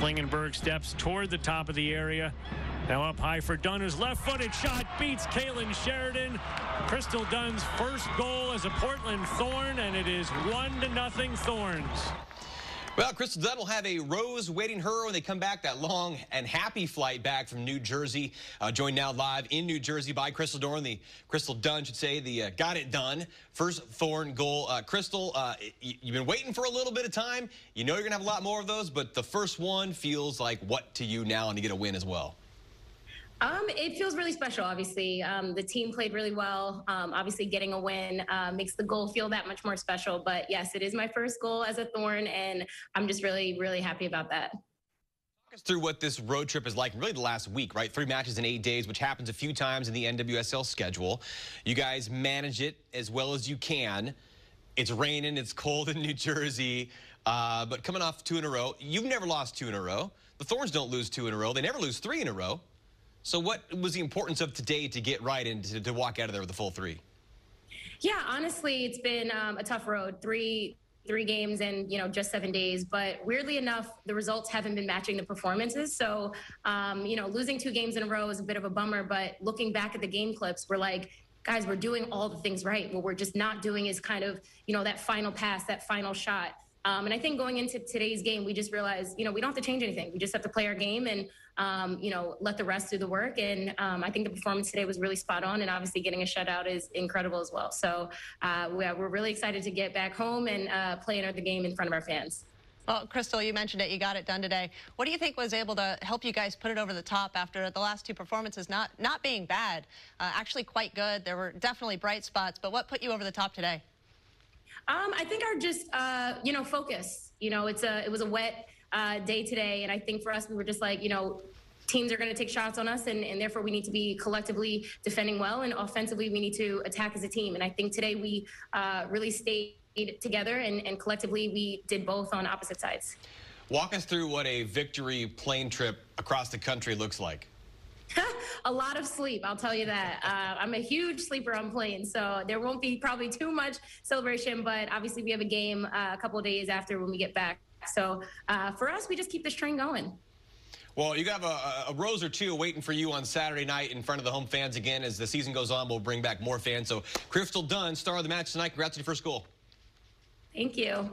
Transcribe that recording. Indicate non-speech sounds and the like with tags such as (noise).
Klingenberg steps toward the top of the area. Now up high for Dunn, whose left-footed shot beats Kailen Sheridan. Crystal Dunn's first goal as a Portland Thorn, and it is one to nothing Thorns. Well, Crystal Dunn will have a rose waiting her when they come back. That long and happy flight back from New Jersey. Uh, joined now live in New Jersey by Crystal Dorn. The Crystal Dunn should say the uh, got it done. First Thorn goal. Uh, Crystal, uh, you've been waiting for a little bit of time. You know you're gonna have a lot more of those, but the first one feels like what to you now, and you get a win as well. Um, it feels really special, obviously. Um, the team played really well. Um, obviously, getting a win uh, makes the goal feel that much more special. But yes, it is my first goal as a Thorn, and I'm just really, really happy about that. Talk us through what this road trip is like, really the last week, right? Three matches in eight days, which happens a few times in the NWSL schedule. You guys manage it as well as you can. It's raining, it's cold in New Jersey, uh, but coming off two in a row, you've never lost two in a row. The Thorns don't lose two in a row. They never lose three in a row. So what was the importance of today to get right and to, to walk out of there with a full three? Yeah, honestly, it's been um, a tough road. Three three games in you know just seven days. But weirdly enough the results haven't been matching the performances. So um, you know losing two games in a row is a bit of a bummer. But looking back at the game clips we're like guys we're doing all the things right. What we're just not doing is kind of you know that final pass that final shot um, and I think going into today's game, we just realized, you know, we don't have to change anything. We just have to play our game and, um, you know, let the rest do the work. And um, I think the performance today was really spot on. And obviously, getting a shutout is incredible as well. So uh, we're really excited to get back home and uh, play another game in front of our fans. Well, Crystal, you mentioned it. You got it done today. What do you think was able to help you guys put it over the top after the last two performances not not being bad, uh, actually quite good? There were definitely bright spots, but what put you over the top today? Um, I think our just uh, you know focus. You know, it's a it was a wet uh, day today, and I think for us we were just like you know teams are going to take shots on us, and, and therefore we need to be collectively defending well, and offensively we need to attack as a team. And I think today we uh, really stayed together, and, and collectively we did both on opposite sides. Walk us through what a victory plane trip across the country looks like. (laughs) a lot of sleep, I'll tell you that. Uh, I'm a huge sleeper on planes, so there won't be probably too much celebration, but obviously we have a game uh, a couple days after when we get back. So uh, for us, we just keep this train going. Well, you have a, a, rose or two waiting for you on Saturday night in front of the home fans again. As the season goes on, we'll bring back more fans. So Crystal Dunn, star of the match tonight. Congrats on your first goal. Thank you.